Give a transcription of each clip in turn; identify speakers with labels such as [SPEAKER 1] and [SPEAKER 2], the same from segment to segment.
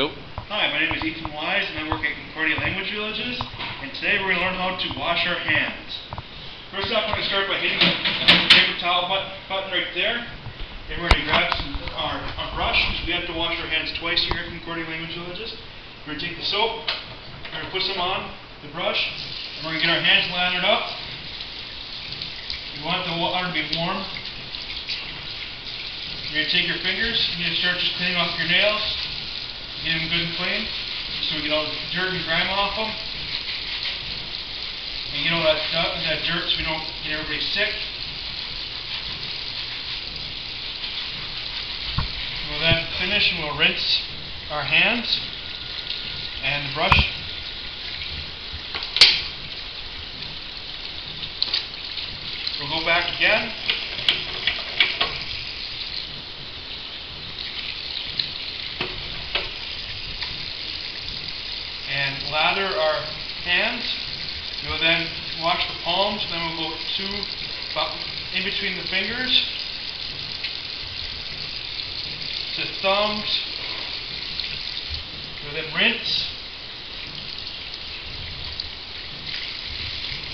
[SPEAKER 1] Go. Hi, my name is Ethan Wise, and I work at Concordia Language Villages. And today we're going to learn how to wash our hands. First off, we're going to start by hitting the paper towel button, button right there. and we're going to grab some, our, our brush, because we have to wash our hands twice here at Concordia Language Villages. We're going to take the soap, we're going to put some on the brush, and we're going to get our hands lathered up. You want the water to be warm. You're going to take your fingers, you're going to start just cleaning off your nails. Get them good and clean, so we get all the dirt and grime off them. And get all that, stuff, that dirt so we don't get everybody sick. We'll then finish and we'll rinse our hands and the brush. We'll go back again. and lather our hands. We'll then wash the palms, then we'll go two, about in between the fingers, to thumbs, We'll then rinse.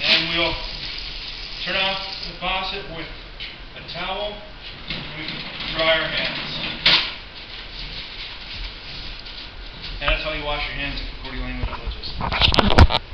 [SPEAKER 1] Then we'll turn off the faucet with a towel we dry our hands. And that's how you wash your hands you anything religious.